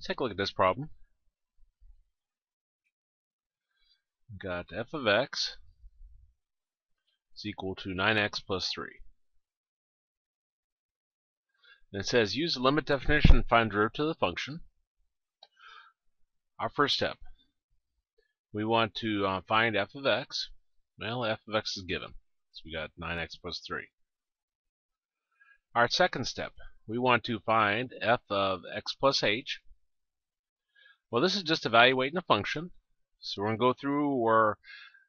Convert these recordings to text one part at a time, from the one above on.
Take a look at this problem. We've got f of x is equal to 9x plus 3. And it says use the limit definition and find the derivative of the function. Our first step, we want to uh, find f of x. Well, f of x is given. So we got 9x plus 3. Our second step, we want to find f of x plus h. Well, this is just evaluating a function. So we're going to go through our,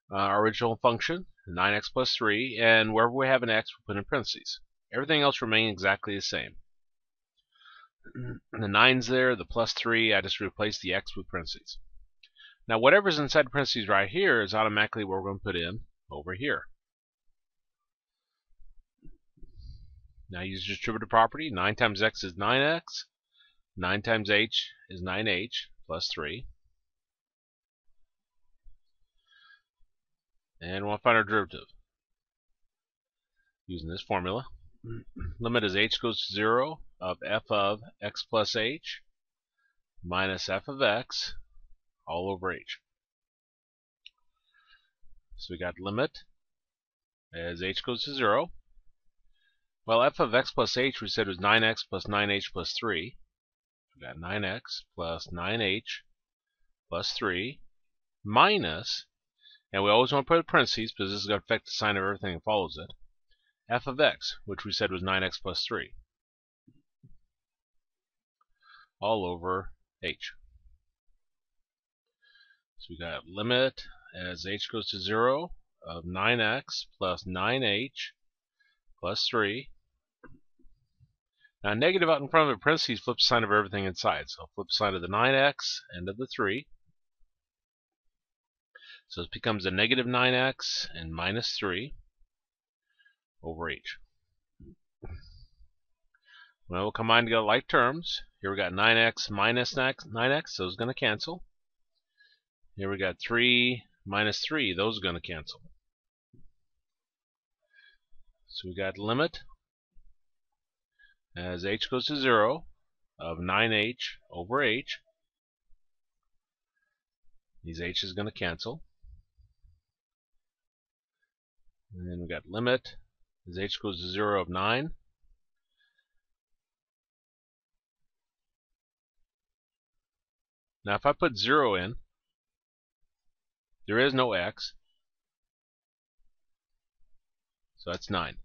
uh, original function, 9x plus 3, and wherever we have an x, we'll put in parentheses. Everything else remains exactly the same. the 9's there, the plus 3, I just replace the x with parentheses. Now whatever's inside parentheses right here is automatically what we're going to put in over here. Now use distributive property. 9 times x is 9x. 9 times h is 9h plus 3. And we'll find our derivative using this formula. Limit as h goes to 0 of f of x plus h minus f of x all over h. So we got limit as h goes to 0. Well, f of x plus h we said was 9x plus 9h plus 3. We got 9x plus 9h plus 3 minus and we always want to put parentheses because this is going to affect the sign of everything that follows it. f of x, which we said was 9x plus 3. All over h. So we got limit as h goes to 0 of 9x plus 9h plus 3. Now negative out in front of it, parentheses flips the sign of everything inside. So flip sign of the 9x and of the 3. So this becomes a negative 9x and minus 3 over h. Well, we'll combine together like terms. Here we got 9x minus 9x, those are going to cancel. Here we got 3 minus 3, those are going to cancel. So we got limit as h goes to 0 of 9h over h. These h is going to cancel. And then we got limit as h goes to 0 of 9. Now if I put 0 in, there is no x. So that's 9.